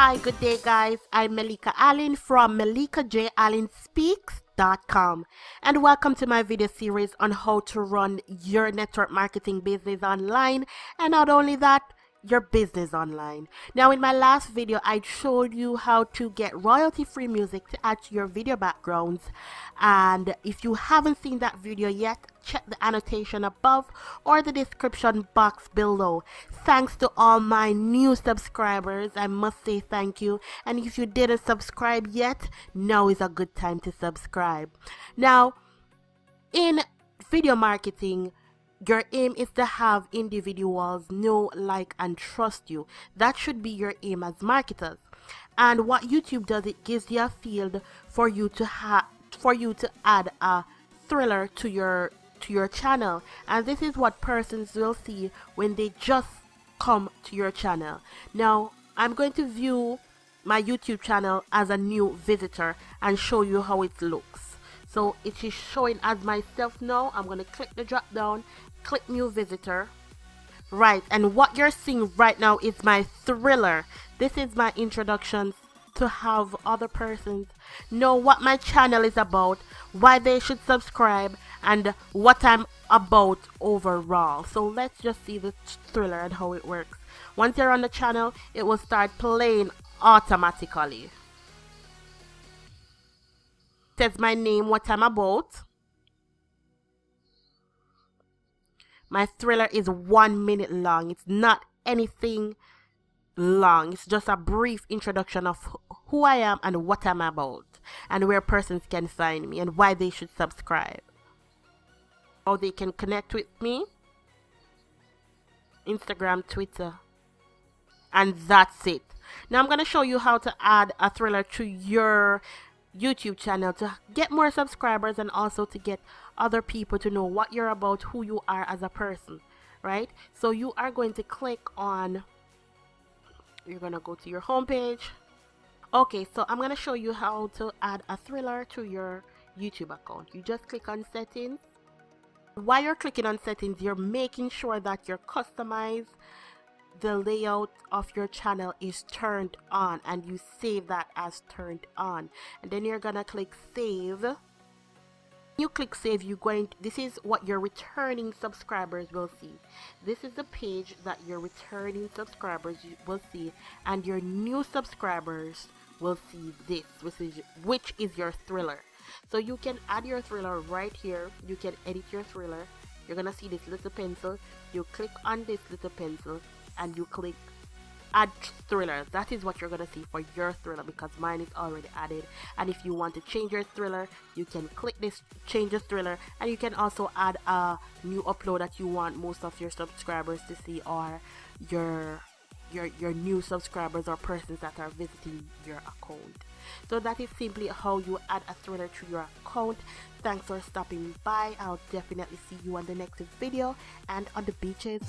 Hi, good day, guys. I'm Melica Allen from MelicaJAllenSpeaks.com, and welcome to my video series on how to run your network marketing business online. And not only that, your business online. Now in my last video I showed you how to get royalty free music to add to your video backgrounds and if you haven't seen that video yet check the annotation above or the description box below. Thanks to all my new subscribers I must say thank you and if you didn't subscribe yet now is a good time to subscribe. Now in video marketing your aim is to have individuals know, like, and trust you. That should be your aim as marketers. And what YouTube does, it gives you a field for you to have for you to add a trailer to your to your channel. And this is what persons will see when they just come to your channel. Now, I'm going to view my YouTube channel as a new visitor and show you how it looks. So it is showing as myself now. I'm going to click the drop down click new visitor. Right and what you're seeing right now is my trailer. This is my introduction to have other persons know what my channel is about why they should subscribe and what I'm about overall. So let's just see the trailer and how it works. Once you're on the channel it will start playing automatically. It says my name what I'm about My trailer is one minute long. It's not anything long. It's just a brief introduction of who I am and what I'm about and where persons can find me and why they should subscribe. How they can connect with me. Instagram, Twitter. And that's it. Now I'm going to show you how to add a trailer to your YouTube channel to get more subscribers and also to get other people to know what you're about, who you are as a person, right? So you are going to click on, you're going to go to your homepage. Okay, so I'm going to show you how to add a trailer to your YouTube account. You just click on settings. While you're clicking on settings, you're making sure that your customized the layout of your channel is turned on and you save that as turned on. And then you're gonna click save. You click save you're going to, this is what your returning subscribers will see. This is the page that your returning subscribers will see. And your new subscribers will see this which is which is your trailer. So you can add your trailer right here. You can edit your trailer. You're gonna see this little pencil. You click on this little pencil and you click add trailer. That is what you're gonna see for your trailer because mine is already added. And if you want to change your trailer you can click this change the trailer. And you can also add a new upload that you want most of your subscribers to see or your your your new subscribers or persons that are visiting your account. So that is simply how you add a trailer to your account. Thanks for stopping by. I'll definitely see you on the next video and on the beaches